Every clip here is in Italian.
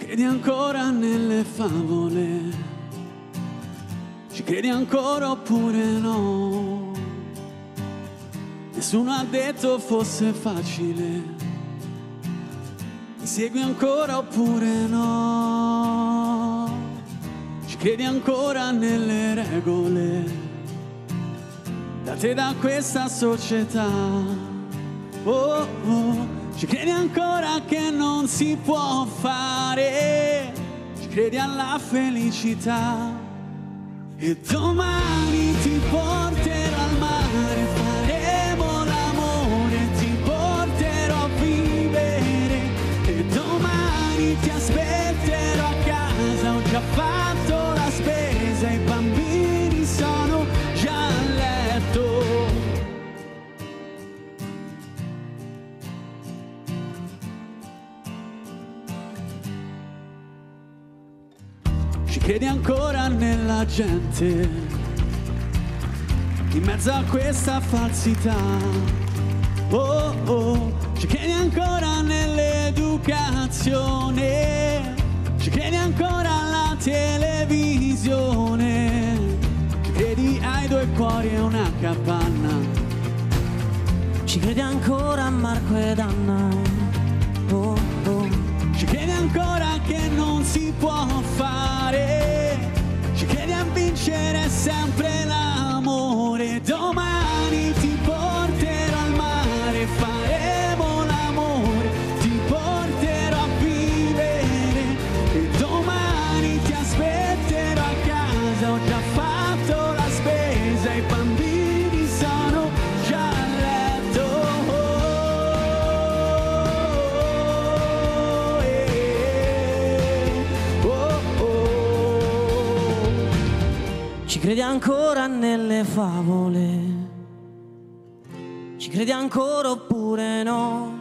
credi ancora nelle favole? Ci credi ancora oppure no? Nessuno ha detto fosse facile. Mi segui ancora oppure no? Ci credi ancora nelle regole? Date da questa società. Oh, oh, ci credi ancora che non si può fare? Ci credi alla felicità? E domani ti porterò Ci credi ancora nella gente, in mezzo a questa falsità. Oh oh, ci credi ancora nell'educazione, ci credi ancora alla televisione, ci credi ai due cuori e una capanna. Ci credi ancora a Marco ed Anna? Oh, oh. Ci credi ancora che non si può fare? Credi ancora nelle favole? Ci credi ancora oppure no?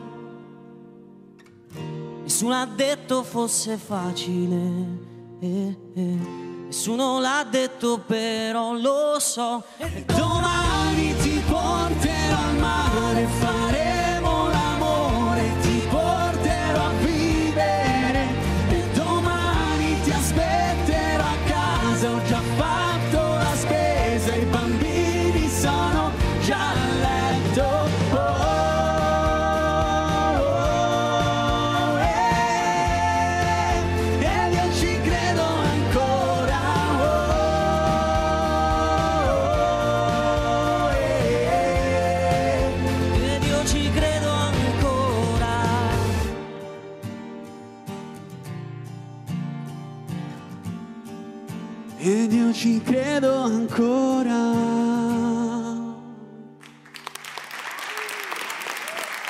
Nessuno ha detto fosse facile. eh, eh. Nessuno l'ha detto però lo so. E domani ti porterò ed io ci credo ancora.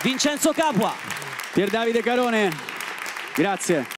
Vincenzo Capua. Pier Davide Carone, grazie.